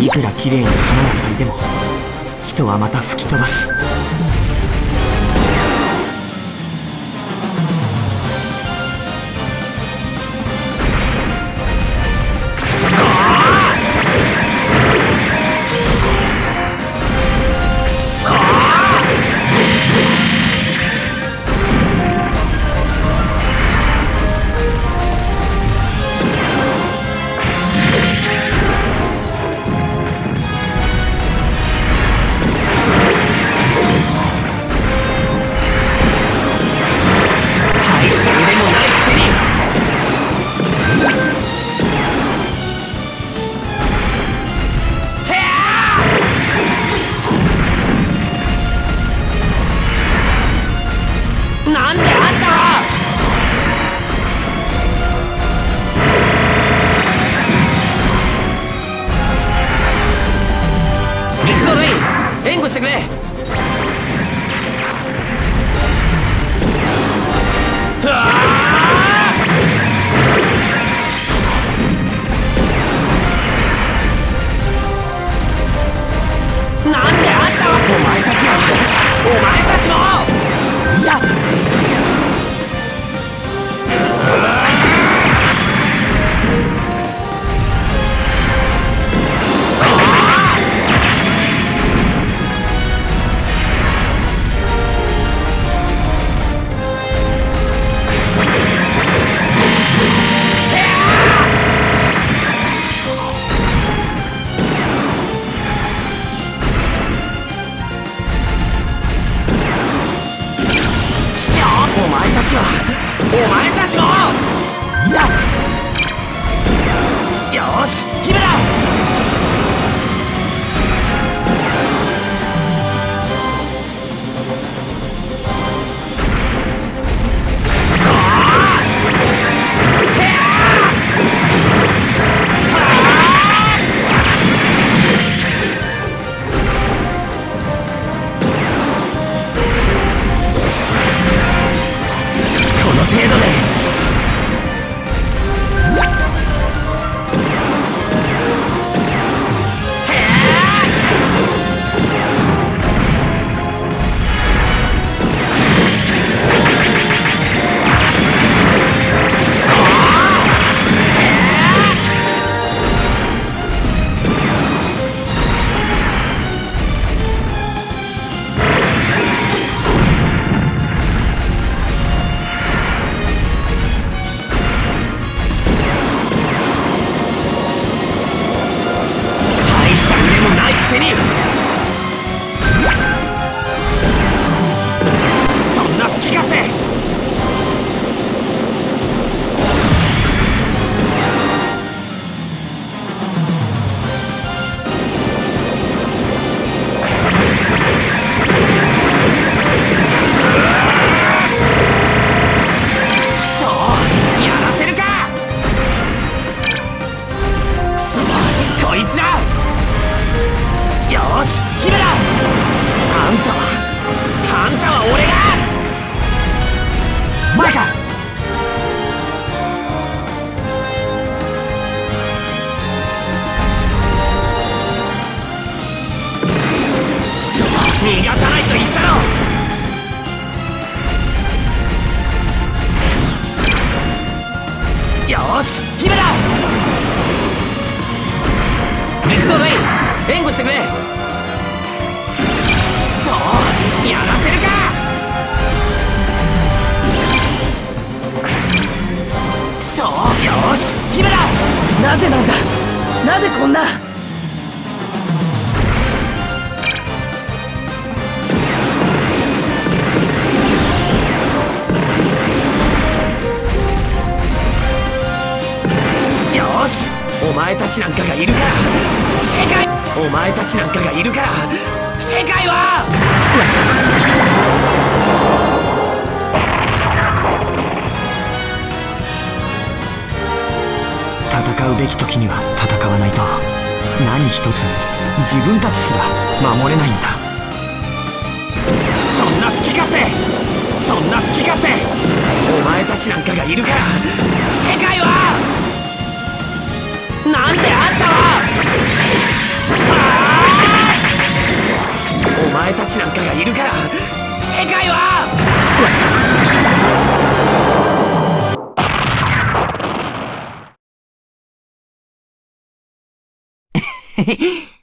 いくら綺麗に花が咲いても人はまた吹き飛ばす。援護たちはお前たちもいたよーし姫だ腕もよーし姫だあんたはあんたは俺が前か逃がさないと言ったろ。よし姫だミクソレイ援護してくれ。なぜなんだ？なぜこんな？よーし。お前たちなんかがいるから。世界。お前たちなんかがいるから世界は。戦うべき時には戦わないと。何一つ自分たちすら守れないんだ。そんな好き勝手。そんな好き勝手。お前たちなんかがいるから。世界はなんかがいるから世界は！へ へ